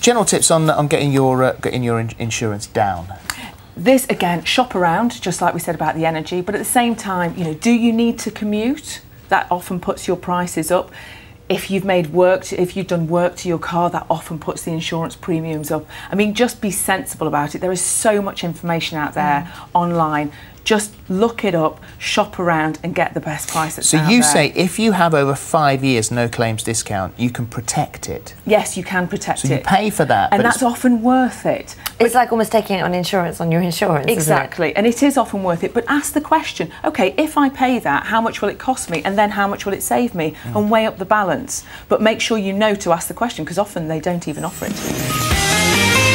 General tips on on getting your uh, getting your in insurance down. This again, shop around, just like we said about the energy, but at the same time, you know, do you need to commute? That often puts your prices up. If you've made work, to, if you've done work to your car, that often puts the insurance premiums up. I mean, just be sensible about it. There is so much information out there mm. online just look it up, shop around, and get the best price that's So you there. say if you have over five years no claims discount, you can protect it. Yes, you can protect so it. So you pay for that, and that's often worth it. It's like almost taking it on insurance on your insurance. Exactly, it? and it is often worth it. But ask the question: Okay, if I pay that, how much will it cost me, and then how much will it save me, mm. and weigh up the balance. But make sure you know to ask the question because often they don't even offer it.